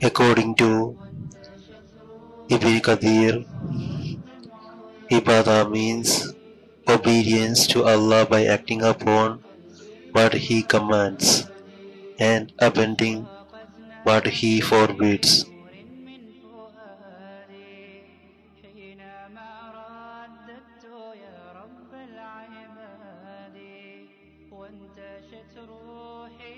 According to Ibn Kathir, Ibadah means obedience to Allah by acting upon what He commands and abandoning what He forbids. روحي